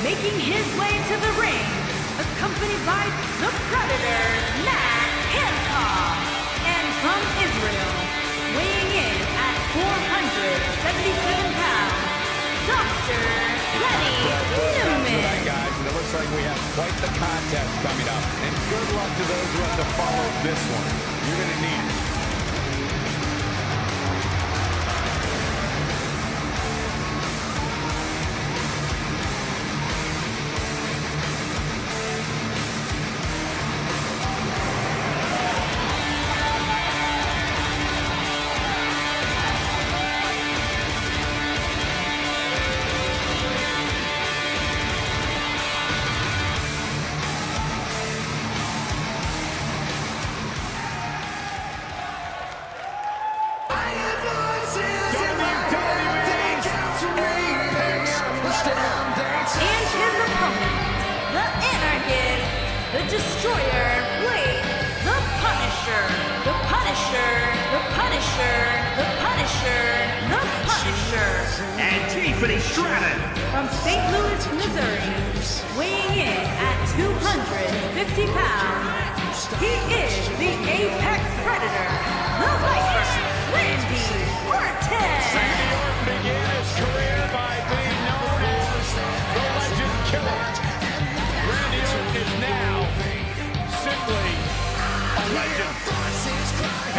Making his way to the ring, accompanied by the Predator, Mat Hancock. And from Israel, weighing in at 477 pounds, Dr. Lenin Newman. Tonight, guys, and it looks like we have quite the contest coming up. And good luck to those who have to follow this one. You're going to need it. The Destroyer, Blade, the Punisher, the Punisher, the Punisher, the Punisher, the Punisher. And Tiffany Stratton. From St. Louis, Missouri, weighing in at 250 pounds, he is the Apex Predator, the Viper, Randy Orton.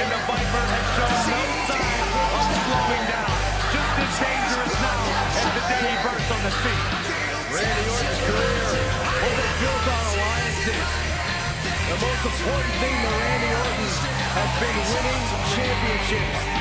And the Viper has shown no sign of slowing down. Just as dangerous now as the day he burst on the scene. Randy Orton's career be built on alliances. The most important thing to Randy Orton has been winning championships.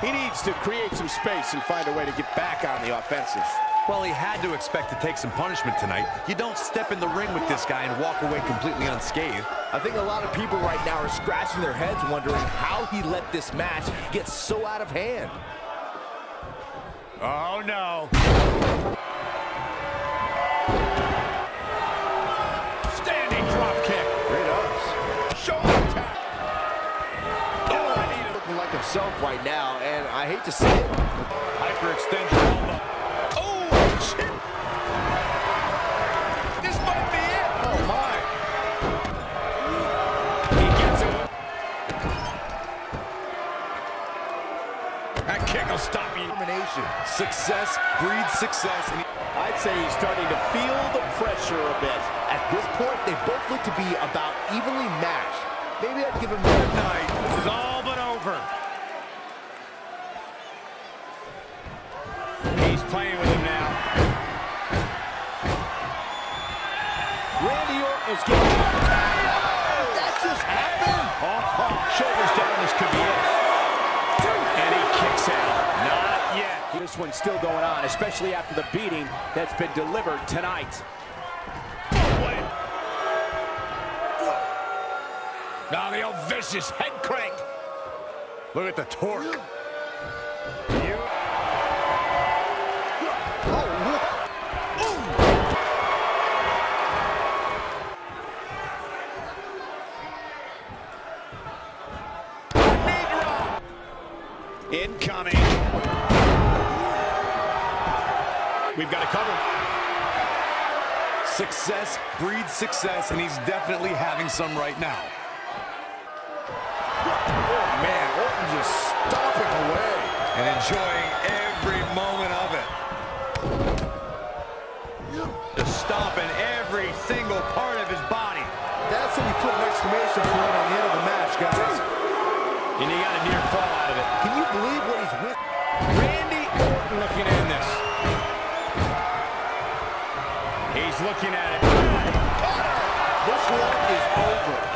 He needs to create some space and find a way to get back on the offensive. Well, he had to expect to take some punishment tonight. You don't step in the ring with this guy and walk away completely unscathed. I think a lot of people right now are scratching their heads wondering how he let this match get so out of hand. Oh, no. Standing drop kick. Great ups. Shoulder tap. Oh, looking like himself right now, and I hate to say it. Hyperextension elbow. Oh, shit. This might be it. Oh, my. He gets it. That kick will stop you. Determination. Success breeds success. I'd say he's starting to feel the pressure a bit. At this point, they both look to be about evenly matched. Maybe I'd give him more Night. This is all but over. He's playing with him now. Randy Orton is getting... That just happened? Oh, oh, shoulders down. This could be it. And he kicks out. Not yet. This one's still going on, especially after the beating that's been delivered tonight. Now the old vicious head crank. Look at the torque. You. Incoming. We've got it covered. Success breeds success, and he's definitely having some right now. Oh, man, Orton just stomping away. And enjoying every moment of it. Just stomping every single part of his body. That's when you put an exclamation point on the end of the match, guys. And he got a near fall out of it. Can you believe what he's with? Randy Orton looking in this. He's looking at it. This one is over.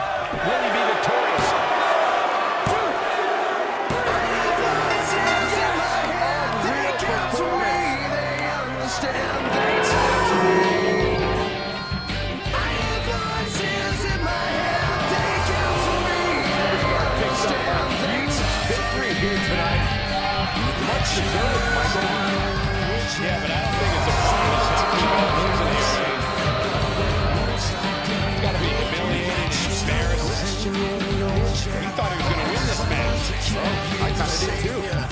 here tonight. Much deserved, Michael. Yeah, but I don't think it's a promise how much about losing here. It's got to be humiliated and embarrassed. He thought he was going to win this match. Well, I kind of did too.